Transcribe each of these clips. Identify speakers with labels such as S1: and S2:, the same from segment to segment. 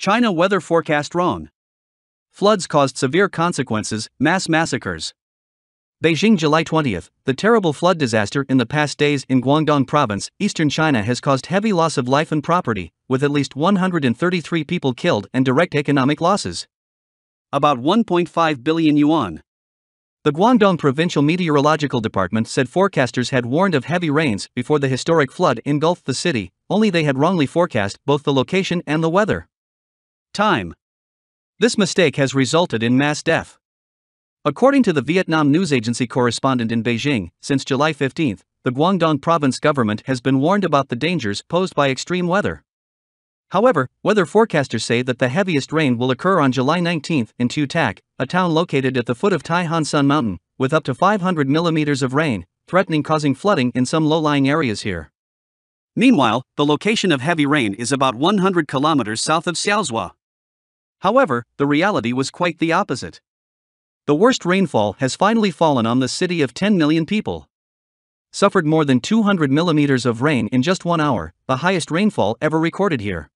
S1: China weather forecast wrong. Floods caused severe consequences, mass massacres. Beijing, July 20th. The terrible flood disaster in the past days in Guangdong Province, eastern China has caused heavy loss of life and property, with at least 133 people killed and direct economic losses. About 1.5 billion yuan. The Guangdong Provincial Meteorological Department said forecasters had warned of heavy rains before the historic flood engulfed the city, only they had wrongly forecast both the location and the weather. Time. This mistake has resulted in mass death. According to the Vietnam news agency correspondent in Beijing, since July 15, the Guangdong province government has been warned about the dangers posed by extreme weather. However, weather forecasters say that the heaviest rain will occur on July 19 in Tu a town located at the foot of Tai Han Sun Mountain, with up to 500 millimeters of rain, threatening causing flooding in some low-lying areas here. Meanwhile, the location of heavy rain is about 100 kilometers south of Xiaozhua. However, the reality was quite the opposite. The worst rainfall has finally fallen on the city of 10 million people. Suffered more than 200 millimeters of rain in just one hour, the highest rainfall ever recorded here.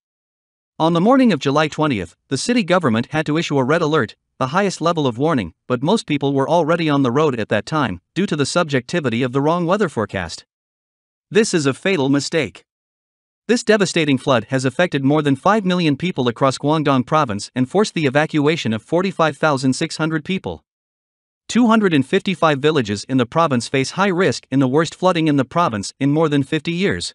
S1: On the morning of July 20th, the city government had to issue a red alert, the highest level of warning, but most people were already on the road at that time, due to the subjectivity of the wrong weather forecast. This is a fatal mistake. This devastating flood has affected more than 5 million people across Guangdong province and forced the evacuation of 45,600 people. 255 villages in the province face high risk in the worst flooding in the province in more than 50 years.